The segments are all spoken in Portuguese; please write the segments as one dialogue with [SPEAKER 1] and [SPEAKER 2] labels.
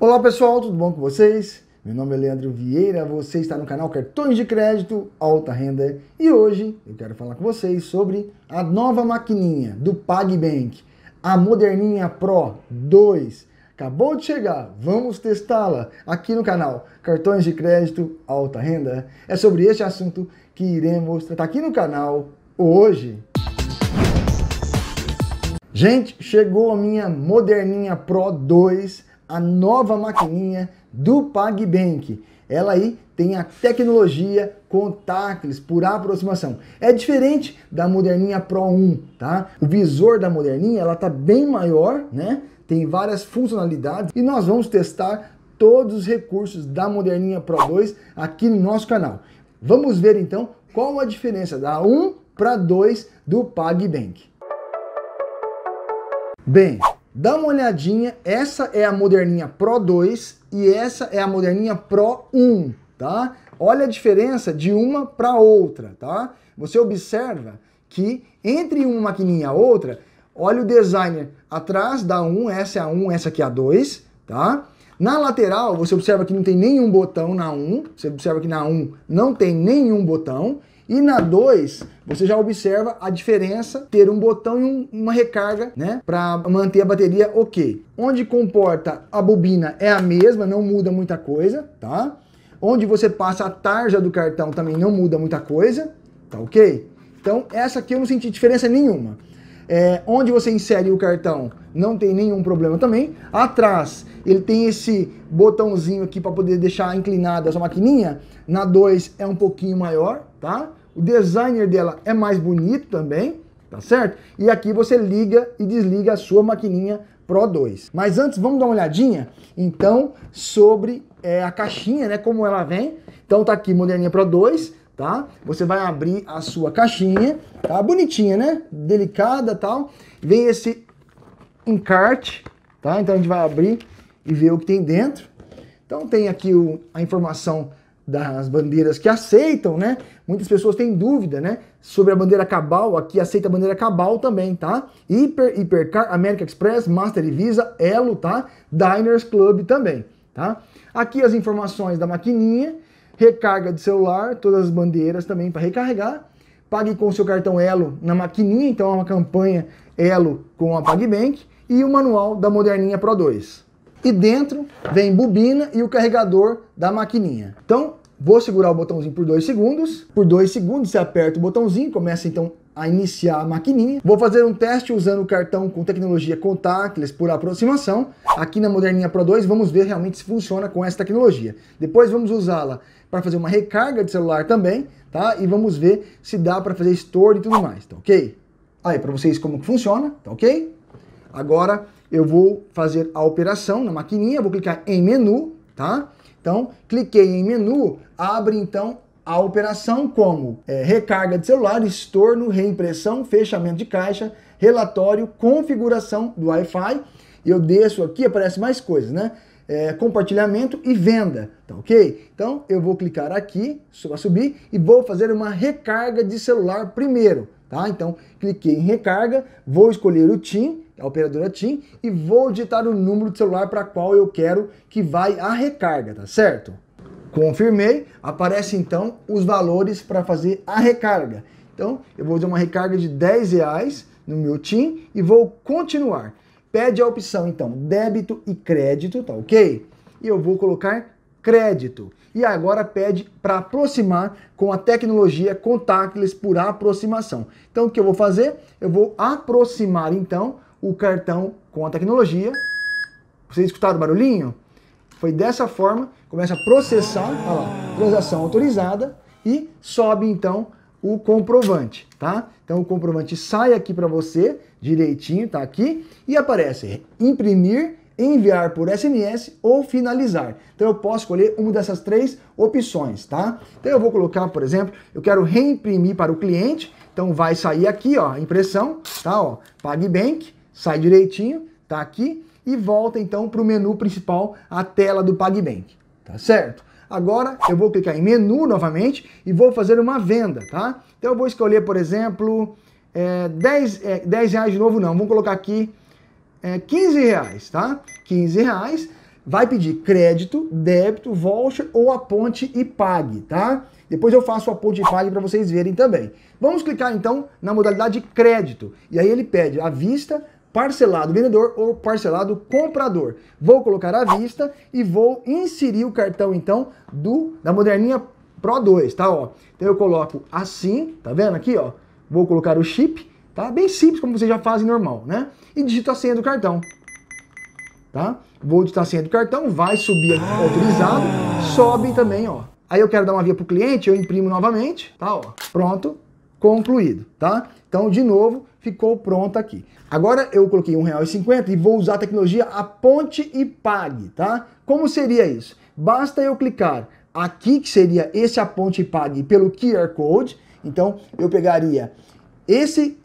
[SPEAKER 1] Olá pessoal, tudo bom com vocês? Meu nome é Leandro Vieira, você está no canal Cartões de Crédito Alta Renda e hoje eu quero falar com vocês sobre a nova maquininha do PagBank, a Moderninha Pro 2. Acabou de chegar, vamos testá-la aqui no canal Cartões de Crédito Alta Renda. É sobre este assunto que iremos tratar aqui no canal hoje. Gente, chegou a minha Moderninha Pro 2 a nova maquininha do PagBank. Ela aí tem a tecnologia contactless por aproximação. É diferente da Moderninha Pro 1, tá? O visor da Moderninha, ela tá bem maior, né? Tem várias funcionalidades e nós vamos testar todos os recursos da Moderninha Pro 2 aqui no nosso canal. Vamos ver então qual a diferença da 1 para 2 do PagBank. Bem, Dá uma olhadinha, essa é a moderninha Pro 2 e essa é a moderninha Pro 1, tá? Olha a diferença de uma para outra, tá? Você observa que entre uma maquininha e outra, olha o designer atrás da 1, essa é a 1, essa aqui é a 2, tá? Na lateral, você observa que não tem nenhum botão na 1, você observa que na 1 não tem nenhum botão, e na 2, você já observa a diferença ter um botão e um, uma recarga, né, para manter a bateria ok. Onde comporta a bobina é a mesma, não muda muita coisa, tá? Onde você passa a tarja do cartão também não muda muita coisa, tá ok? Então essa aqui eu não senti diferença nenhuma. É, onde você insere o cartão não tem nenhum problema também. Atrás ele tem esse botãozinho aqui para poder deixar inclinada a sua maquininha. Na 2 é um pouquinho maior, tá? O designer dela é mais bonito também, tá certo? E aqui você liga e desliga a sua maquininha Pro 2. Mas antes, vamos dar uma olhadinha, então, sobre é, a caixinha, né? Como ela vem. Então tá aqui, Moderninha Pro 2, tá? Você vai abrir a sua caixinha, tá? Bonitinha, né? Delicada tal. Vem esse encarte, tá? Então a gente vai abrir e ver o que tem dentro. Então tem aqui o, a informação das bandeiras que aceitam, né? Muitas pessoas têm dúvida, né? Sobre a bandeira Cabal, aqui aceita a bandeira Cabal também, tá? Hiper, Hipercar, American Express, Master e Visa, Elo, tá? Diners Club também, tá? Aqui as informações da maquininha, recarga de celular, todas as bandeiras também para recarregar. Pague com seu cartão Elo na maquininha, então é uma campanha Elo com a PagBank e o manual da Moderninha Pro 2. E dentro vem bobina e o carregador da maquininha. Então, Vou segurar o botãozinho por dois segundos. Por dois segundos você aperta o botãozinho, começa então a iniciar a maquininha. Vou fazer um teste usando o cartão com tecnologia contactless por aproximação. Aqui na Moderninha Pro 2 vamos ver realmente se funciona com essa tecnologia. Depois vamos usá-la para fazer uma recarga de celular também, tá? E vamos ver se dá para fazer store e tudo mais, tá ok? Aí para vocês como que funciona, tá ok? Agora eu vou fazer a operação na maquininha, vou clicar em menu, tá? Então, cliquei em menu, abre então a operação como é, recarga de celular, estorno, reimpressão, fechamento de caixa, relatório, configuração do Wi-Fi. Eu desço aqui, aparece mais coisas, né? É, compartilhamento e venda, tá ok? Então eu vou clicar aqui, para subir e vou fazer uma recarga de celular primeiro, tá? Então cliquei em recarga, vou escolher o TIM, a operadora TIM, e vou digitar o número de celular para qual eu quero que vai a recarga, tá certo? Confirmei, aparece então os valores para fazer a recarga. Então, eu vou fazer uma recarga de 10 reais no meu TIM e vou continuar. Pede a opção, então, débito e crédito, tá ok? E eu vou colocar crédito. E agora pede para aproximar com a tecnologia contactless por aproximação. Então, o que eu vou fazer? Eu vou aproximar, então, o cartão com a tecnologia. Vocês escutaram o barulhinho? Foi dessa forma, começa a processar, olha lá, transação autorizada e sobe então o comprovante, tá? Então o comprovante sai aqui para você, direitinho, tá aqui, e aparece imprimir, enviar por SMS ou finalizar. Então eu posso escolher uma dessas três opções, tá? Então eu vou colocar, por exemplo, eu quero reimprimir para o cliente, então vai sair aqui, ó, impressão, tá, ó, PagBank, sai direitinho, tá aqui, e volta então para o menu principal, a tela do PagBank, tá certo? Agora eu vou clicar em menu novamente e vou fazer uma venda, tá? Então eu vou escolher, por exemplo, é, 10, é, 10 reais de novo não, vamos colocar aqui é, 15 reais, tá? 15 reais, vai pedir crédito, débito, voucher ou aponte e pague, tá? Depois eu faço a ponte e pague para vocês verem também. Vamos clicar então na modalidade crédito. E aí ele pede à vista, parcelado vendedor ou parcelado comprador. Vou colocar à vista e vou inserir o cartão então do da Moderninha Pro 2, tá? Ó. Então eu coloco assim, tá vendo aqui, ó? Vou colocar o chip, tá? Bem simples, como vocês já fazem normal, né? E digito a senha do cartão, tá? Vou digitar a senha do cartão, vai subir aqui, autorizado, sobe também, ó. Aí eu quero dar uma via pro cliente, eu imprimo novamente, tá? Ó. Pronto, concluído, tá? Então, de novo, ficou pronto aqui. Agora eu coloquei R$1,50 e vou usar a tecnologia Aponte e Pague, tá? Como seria isso? Basta eu clicar aqui, que seria esse Aponte e Pague pelo QR Code. Então, eu pegaria esse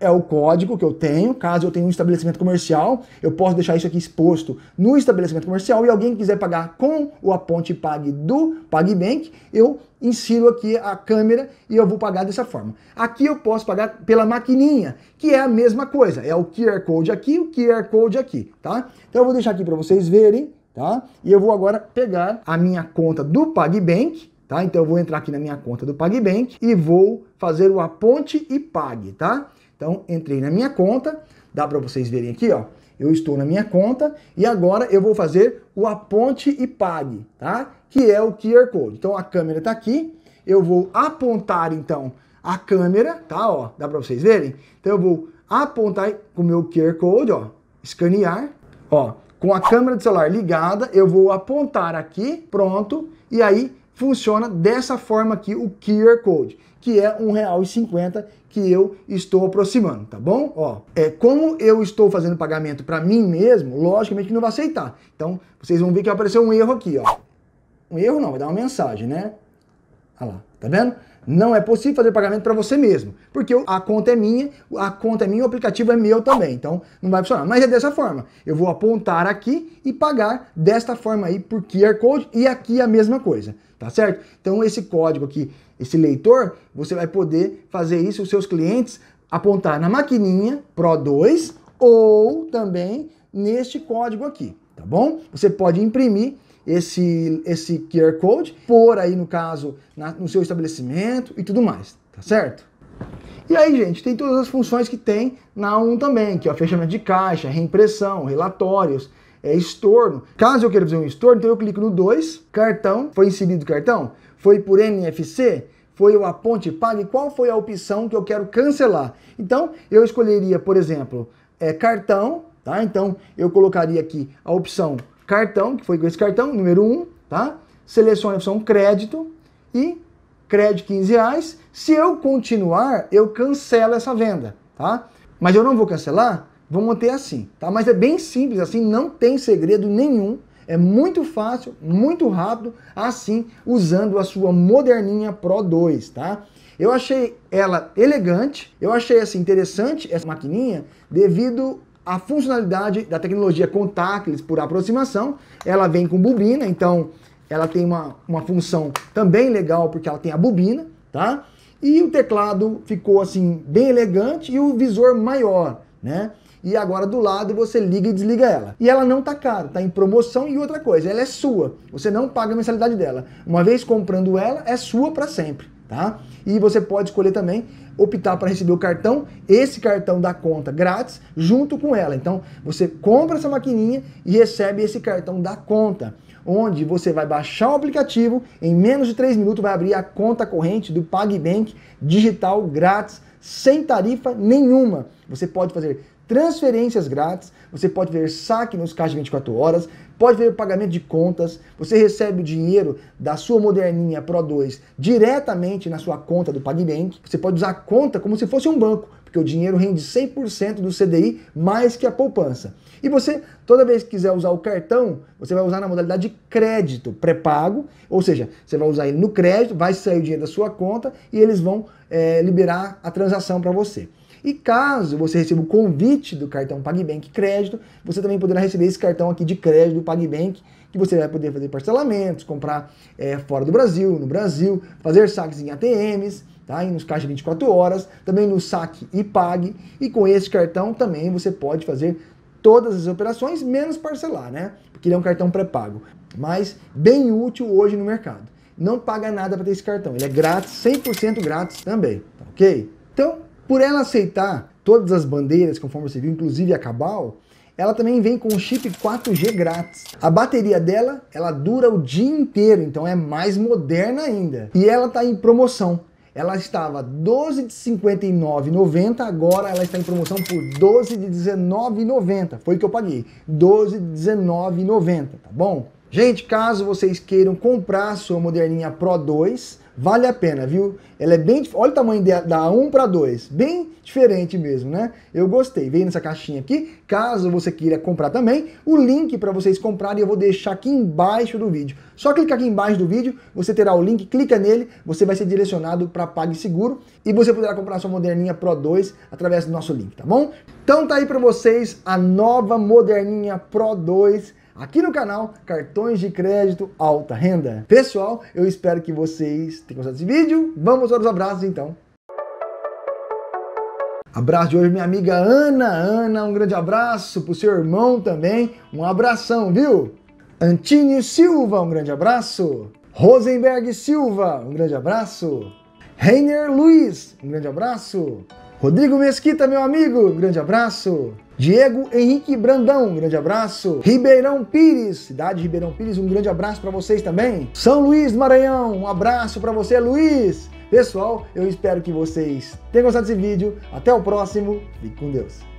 [SPEAKER 1] é o código que eu tenho. Caso eu tenha um estabelecimento comercial, eu posso deixar isso aqui exposto no estabelecimento comercial e alguém quiser pagar com o Aponte Pague do PagBank, eu insiro aqui a câmera e eu vou pagar dessa forma. Aqui eu posso pagar pela maquininha, que é a mesma coisa. É o QR Code aqui, o QR Code aqui, tá? Então eu vou deixar aqui para vocês verem, tá? E eu vou agora pegar a minha conta do PagBank, tá? Então eu vou entrar aqui na minha conta do PagBank e vou fazer o Aponte e Pague, tá? Então, entrei na minha conta, dá para vocês verem aqui, ó. Eu estou na minha conta e agora eu vou fazer o aponte e pague, tá? Que é o QR Code. Então a câmera está aqui, eu vou apontar então a câmera, tá? Ó, dá para vocês verem? Então eu vou apontar com o meu QR Code, ó, escanear, ó, com a câmera do celular ligada, eu vou apontar aqui, pronto, e aí funciona dessa forma aqui o QR Code, que é R$1,50 que eu estou aproximando, tá bom? Ó, é como eu estou fazendo pagamento para mim mesmo, logicamente que não vai aceitar. Então, vocês vão ver que vai aparecer um erro aqui, ó. Um erro não, vai dar uma mensagem, né? Olha lá, tá vendo? Não é possível fazer pagamento para você mesmo, porque a conta é minha, a conta é minha, o aplicativo é meu também, então não vai funcionar. Mas é dessa forma, eu vou apontar aqui e pagar desta forma aí por QR Code e aqui a mesma coisa, tá certo? Então esse código aqui esse leitor, você vai poder fazer isso os seus clientes apontar na maquininha Pro 2 ou também neste código aqui, tá bom? Você pode imprimir esse, esse QR Code, pôr aí no caso na, no seu estabelecimento e tudo mais, tá certo? E aí, gente, tem todas as funções que tem na 1 também, que é fechamento de caixa, reimpressão, relatórios, é, estorno. Caso eu queira fazer um estorno, então eu clico no 2, cartão, foi inserido o cartão, foi por NFC? Foi o aponte pague? Qual foi a opção que eu quero cancelar? Então, eu escolheria, por exemplo, é, cartão, tá? Então, eu colocaria aqui a opção cartão, que foi com esse cartão, número 1, tá? Selecione a opção crédito e crédito 15 reais. Se eu continuar, eu cancelo essa venda, tá? Mas eu não vou cancelar, vou manter assim, tá? Mas é bem simples assim, não tem segredo nenhum. É muito fácil, muito rápido, assim, usando a sua moderninha Pro 2, tá? Eu achei ela elegante, eu achei assim interessante essa maquininha devido à funcionalidade da tecnologia contactless por aproximação. Ela vem com bobina, então ela tem uma, uma função também legal porque ela tem a bobina, tá? E o teclado ficou assim bem elegante e o visor maior, né? e agora do lado você liga e desliga ela. E ela não tá cara, tá em promoção e outra coisa, ela é sua. Você não paga a mensalidade dela. Uma vez comprando ela, é sua para sempre, tá? E você pode escolher também optar para receber o cartão, esse cartão da conta grátis, junto com ela. Então, você compra essa maquininha e recebe esse cartão da conta onde você vai baixar o aplicativo, em menos de 3 minutos vai abrir a conta corrente do PagBank digital grátis, sem tarifa nenhuma. Você pode fazer transferências grátis, você pode ver saque nos caixas de 24 horas, pode ver pagamento de contas, você recebe o dinheiro da sua moderninha Pro 2 diretamente na sua conta do PagBank, você pode usar a conta como se fosse um banco, porque o dinheiro rende 100% do CDI mais que a poupança. E você, toda vez que quiser usar o cartão, você vai usar na modalidade de crédito pré-pago, ou seja, você vai usar ele no crédito, vai sair o dinheiro da sua conta e eles vão é, liberar a transação para você. E caso você receba o convite do cartão PagBank Crédito, você também poderá receber esse cartão aqui de crédito do PagBank, que você vai poder fazer parcelamentos, comprar é, fora do Brasil, no Brasil, fazer saques em ATMs, tá? E nos caixas 24 horas, também no saque e pague. E com esse cartão também você pode fazer todas as operações, menos parcelar, né? Porque ele é um cartão pré-pago. Mas bem útil hoje no mercado. Não paga nada para ter esse cartão. Ele é grátis, 100% grátis também, tá ok? Então, por ela aceitar todas as bandeiras, conforme você viu, inclusive a Cabal, ela também vem com um chip 4G grátis. A bateria dela, ela dura o dia inteiro, então é mais moderna ainda. E ela está em promoção. Ela estava 12 de 59,90, agora ela está em promoção por 12 de 19,90. Foi o que eu paguei. 12 de 19,90, tá bom? Gente, caso vocês queiram comprar a sua moderninha Pro 2, Vale a pena, viu? Ela é bem. Olha o tamanho da 1 para 2. Bem diferente mesmo, né? Eu gostei. Veio nessa caixinha aqui. Caso você queira comprar também, o link para vocês comprarem eu vou deixar aqui embaixo do vídeo. Só clicar aqui embaixo do vídeo, você terá o link, clica nele, você vai ser direcionado para PagSeguro e você poderá comprar sua moderninha Pro 2 através do nosso link, tá bom? Então tá aí para vocês a nova moderninha Pro 2 aqui no canal Cartões de Crédito Alta Renda. Pessoal, eu espero que vocês tenham gostado desse vídeo. Vamos para os abraços então. Abraço de hoje, minha amiga Ana. Ana, um grande abraço para o seu irmão também. Um abração, viu? Antínio Silva, um grande abraço. Rosenberg Silva, um grande abraço. Reiner Luiz, um grande abraço. Rodrigo Mesquita, meu amigo, grande abraço. Diego Henrique Brandão, um grande abraço. Ribeirão Pires, cidade de Ribeirão Pires, um grande abraço para vocês também. São Luís do Maranhão, um abraço para você, Luiz. Pessoal, eu espero que vocês tenham gostado desse vídeo. Até o próximo. Fique com Deus.